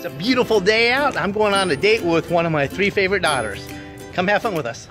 It's a beautiful day out. I'm going on a date with one of my three favorite daughters. Come have fun with us.